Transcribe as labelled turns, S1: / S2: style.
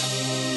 S1: Música